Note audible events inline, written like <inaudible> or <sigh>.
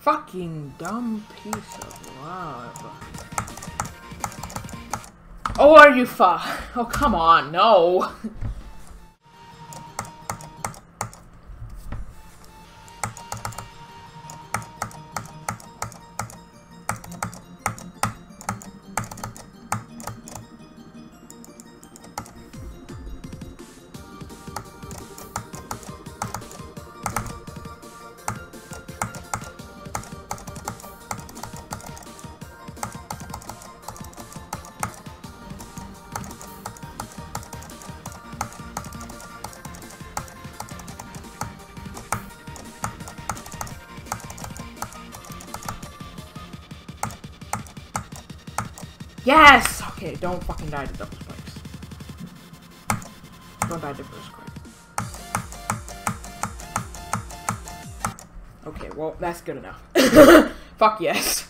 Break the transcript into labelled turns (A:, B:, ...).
A: Fucking dumb piece of love. Oh, are you fu- <laughs> Oh, come on, no. <laughs> Yes! Okay, don't fucking die to double spikes. Don't die to first card. Okay, well, that's good enough. <laughs> Fuck yes.